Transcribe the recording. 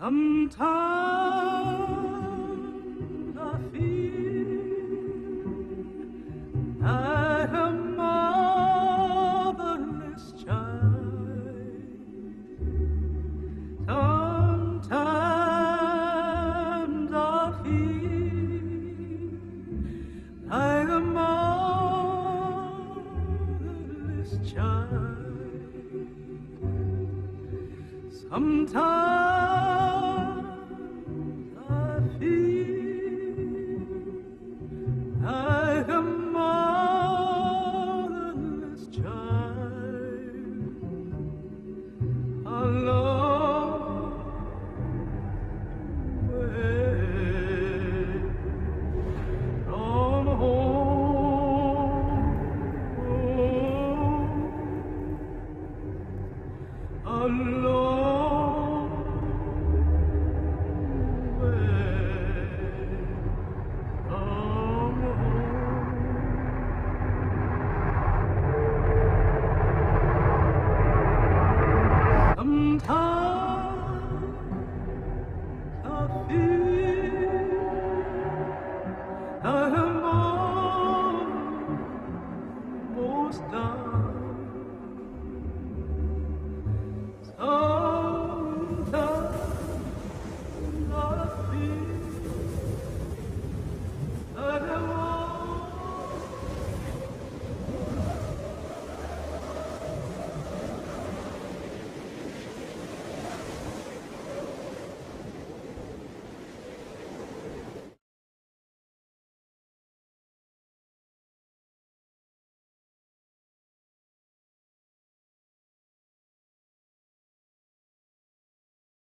Sometimes I feel like a motherless child. Sometimes I feel like a motherless child. Sometimes alone